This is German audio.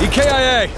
EKIA!